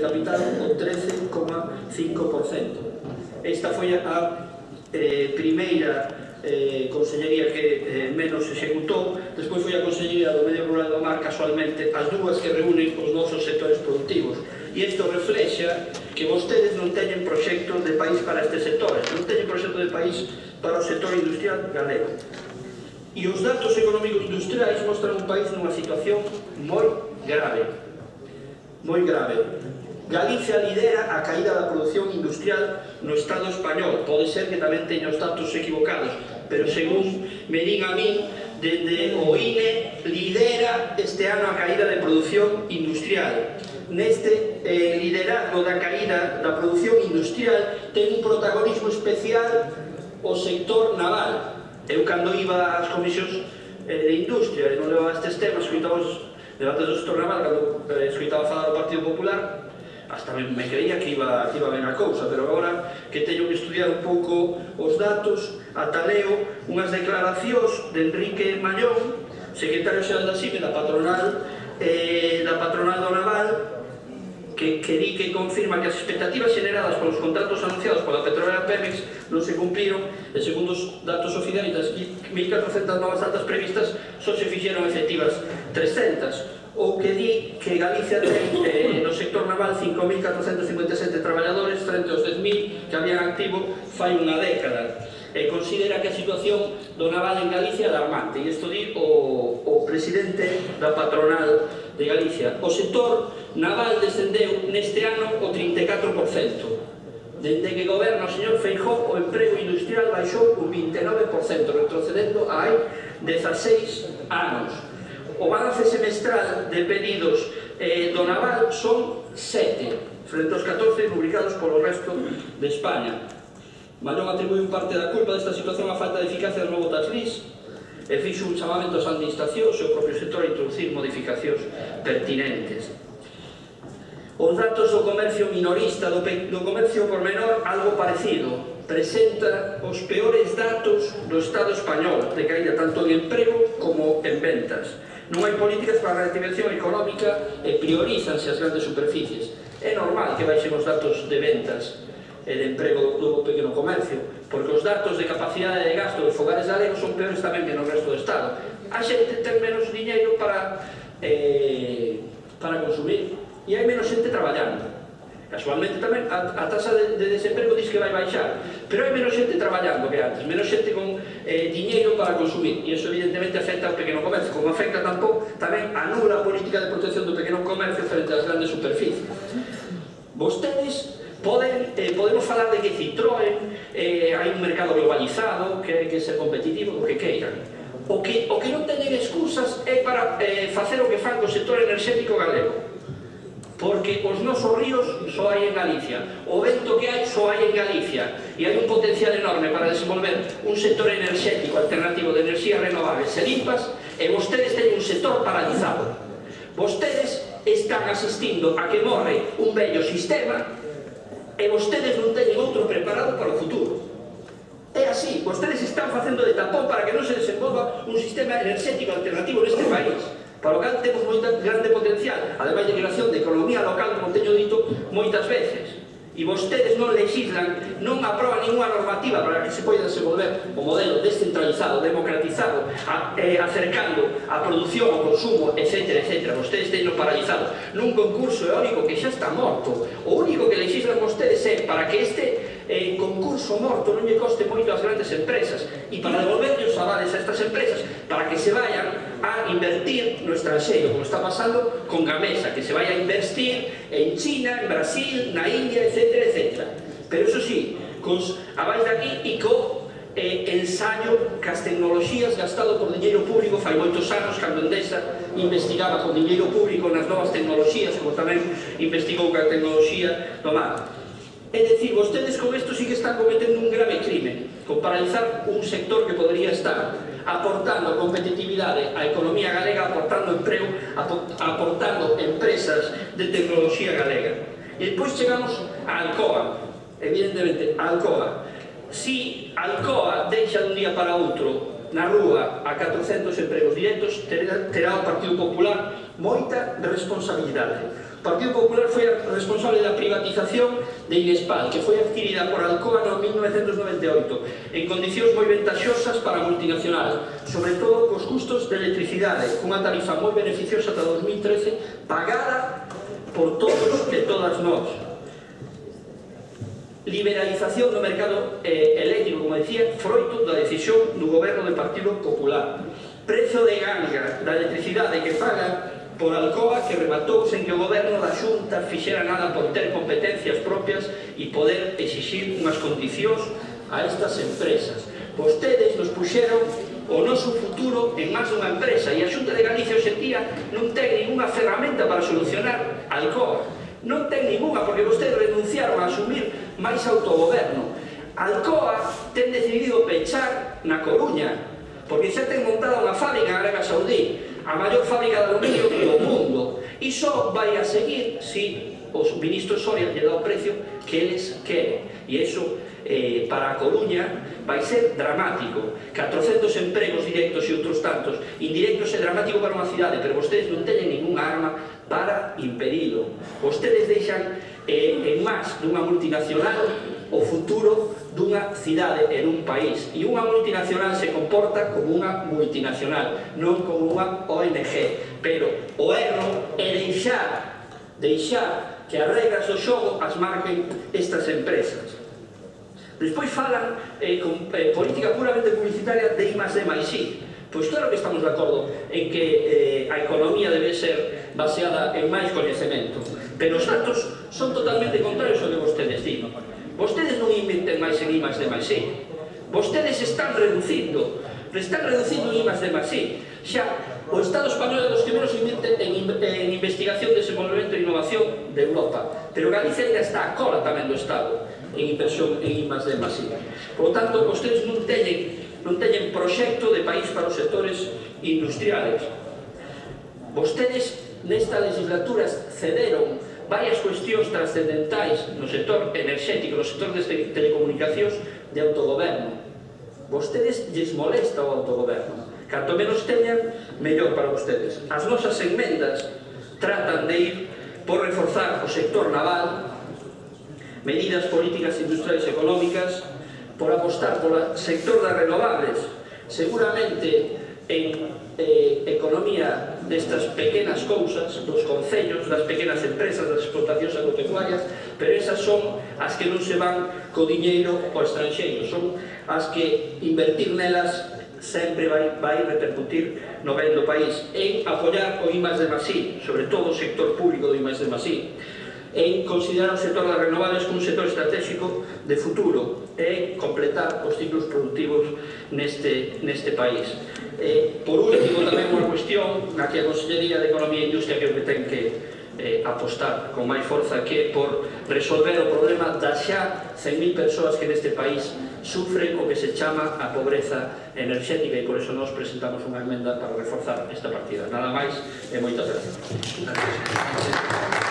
capital o 13,5%. Esta foi a eh, primeira eh, consellería que eh, menos executou, despois foi a consellería do Medio Rural do Mar, casualmente, as dúas que reúnen os nosos sectores productivos. E isto reflexa que vostedes non teñen proxecto de país para estes sectores, non teñen proxecto de país para o sector industrial galego. E os datos económicos industriais mostran un país nunha situación moi grave. Moi grave. Galicia lidera a caída da produción industrial no Estado español. Pode ser que tamén teña os datos equivocados, pero según me din a mí, desde o INE lidera este ano a caída de produción industrial. Neste eh, liderazgo da caída da produción industrial ten un protagonismo especial o sector naval. Eu cando iba ás comisións eh, de industria, e non levaba estes temas, escuitaba os debates do sector naval, cando eh, escuitaba falar do Partido Popular, hasta me creía que iba, que iba ben a cousa, pero agora que teño que estudiar un pouco os datos, ata leo unhas declaracións de Enrique Mallón, secretario xeral da CIME, da patronal, eh, da patronal do Naval, que, que di que confirma que as expectativas generadas polos contratos anunciados pola petrolera Pemex non se cumpriron. E segundo os datos oficiais das 1.400 novas altas previstas só se fixeron efectivas 300 ou que di que Galicia ten eh, no sector naval 5.457 traballadores frente aos 10.000 que había activo fai unha década e considera que a situación do naval en Galicia é alarmante. E isto di o, o presidente da patronal de Galicia. O sector naval descendeu neste ano o 34%. Dende que goberna o señor Feijó, o emprego industrial baixou un 29%, retrocedendo a hai 16 anos o balance semestral de pedidos eh, do Naval son 7 frente aos 14 publicados polo resto de España. Mallón atribuiu parte da culpa desta situación á falta de eficacia do novo taxlís e fixo un chamamento ás administracións e ao propio sector a introducir modificacións pertinentes. Os datos do comercio minorista, do, do comercio por menor, algo parecido presenta os peores datos do Estado español de caída tanto en emprego como en ventas. Non hai políticas para a reactivación económica e priorizanse as grandes superficies. É normal que baixen os datos de ventas e de emprego do pequeno comercio, porque os datos de capacidade de gasto dos fogares galegos son peores tamén que no resto do Estado. A xente ten menos dinheiro para, eh, para consumir e hai menos xente traballando. Casualmente tamén a, a tasa de, de desemprego diz que vai baixar, pero hai menos xente traballando que antes, menos xente con eh, diñeiro para consumir, e iso evidentemente afecta ao pequeno comercio, como afecta tampouco tamén a nula política de protección do pequeno comercio frente ás grandes superficies. Vostedes poden, eh, podemos falar de que Citroën eh, hai un mercado globalizado que hai que ser competitivo, o que queiran, o que, o que non teñen excusas é para eh, facer o que fan co sector enerxético galego porque os nosos ríos só hai en Galicia, o vento que hai só hai en Galicia, e hai un potencial enorme para desenvolver un sector enerxético alternativo de enerxías renovables e limpas, e vostedes teñen un sector paralizado. Vostedes están asistindo a que morre un bello sistema e vostedes non teñen outro preparado para o futuro. É así, vostedes están facendo de tapón para que non se desenvolva un sistema enerxético alternativo neste país. Para o cal temos moita, grande potencial, ademais de creación de economía local, como teño dito moitas veces. E vostedes non legislan, non aproban ninguna normativa para que se poida desenvolver o modelo descentralizado, democratizado, a, eh, acercando a produción, o consumo, etc. etc. Vostedes teñen paralizado nun concurso eólico que xa está morto. O único que legislan vostedes é para que este eh, concurso morto non lle coste moito ás grandes empresas e para devolverlle os avales a estas empresas para que se vayan a invertir no estranxeiro, como está pasando con Gamesa, que se vai a investir en China, en Brasil, na India, etc. etc. Pero eso sí, cos, abais daqui e co eh, ensayo que as tecnologías gastado por dinheiro público fai moitos anos cando Endesa investigaba con dinheiro público nas novas tecnologías como tamén investigou ca tecnología do mar é dicir, vostedes con isto sí que están cometendo un grave crime con paralizar un sector que podría estar aportando competitividade á economía galega, aportando emprego, aportando empresas de tecnoloxía galega. E depois chegamos a Alcoa, evidentemente, a Alcoa. Si Alcoa deixa dun día para outro na rúa a 400 empregos directos, terá o Partido Popular moita responsabilidade O Partido Popular foi a responsable da privatización de Inespal, que foi adquirida por Alcoa no 1998, en condicións moi ventaxosas para multinacionais, sobre todo cos custos de electricidade, cunha tarifa moi beneficiosa ata 2013, pagada por todos e todas nós, liberalización do mercado eh, eléctrico, como decía, froito da decisión do goberno do Partido Popular. Prezo de ganga da electricidade que paga por Alcoa que rematou sen que o goberno da Xunta fixera nada por ter competencias propias e poder exixir unhas condicións a estas empresas. Vostedes nos puxeron o noso futuro en máis dunha empresa e a Xunta de Galicia hoxentía non ten ninguna ferramenta para solucionar Alcoa. Non ten ninguna porque vostedes renunciaron a asumir máis autogoberno. Alcoa ten decidido pechar na Coruña porque xa ten montada unha fábrica en Arabia Saudí a maior fábrica de aluminio do mundo. E só vai a seguir se os ministros Soria lle dá o precio que eles queren. E iso eh, para a Coruña vai ser dramático. 400 empregos directos e outros tantos indirectos é dramático para unha cidade, pero vostedes non teñen ninguna arma para impedilo. Vostedes deixan eh, en más dunha multinacional o futuro dunha cidade e dun país e unha multinacional se comporta como unha multinacional non como unha ONG pero o erro é deixar deixar que as regras do xogo as marquen estas empresas. Despois falan eh, con eh, política puramente publicitaria de I más D máis I. Pois claro que estamos de acordo en que eh, a economía debe ser baseada en máis coñecemento pero os datos son totalmente contrarios ao que vostedes dino Vostedes non inventen máis en IMAX de máis I. Vostedes están reducindo, están reducindo en IMAX de máis I. Xa, o Estado español é dos que menos inventen en, en investigación, desenvolvemento e innovación de Europa. Pero Galicia ainda está a cola tamén do Estado en inversión en IMAX de máis I. Por lo tanto, vostedes non teñen, non teñen proxecto de país para os sectores industriales. Vostedes nesta legislatura cederon varias cuestións trascendentais no sector enerxético, no sector de telecomunicacións de autogoberno. Vostedes lles molesta o autogoberno. Canto menos teñan, mellor para vostedes. As nosas enmendas tratan de ir por reforzar o sector naval, medidas políticas industriais e económicas, por apostar polo sector das renovables, seguramente en eh, economía destas pequenas cousas, dos concellos, das pequenas empresas, das explotacións agropecuarias, pero esas son as que non se van co diñeiro ao estranxeiro, son as que invertir nelas sempre vai, vai repercutir no ben do país. En apoiar o IMAX de Masí, sobre todo o sector público do I+D+I e considerar o sector das renovables como un sector estratégico de futuro e completar os ciclos productivos neste, neste país. E, por último, tamén unha cuestión na que a Consellería de Economía e Industria creo que ten que eh, apostar con máis forza que por resolver o problema das xa 100.000 persoas que neste país sufren o que se chama a pobreza enerxética e por eso nos presentamos unha emenda para reforzar esta partida. Nada máis e moitas gracias. Gracias.